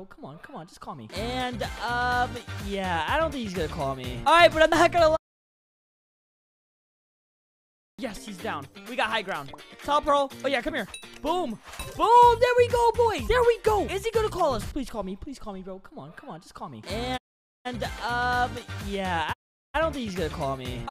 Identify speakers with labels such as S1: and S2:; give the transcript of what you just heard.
S1: Oh, come on, come on, just call me. And, um, yeah, I don't think he's gonna call me. Alright, but I'm not gonna lie. Yes, he's down. We got high ground. Tall Pearl. Oh, yeah, come here. Boom. Boom. There we go, boys. There we go. Is he gonna call us? Please call me. Please call me, bro. Come on, come on, just call me. And, and um, yeah, I don't think he's gonna call me.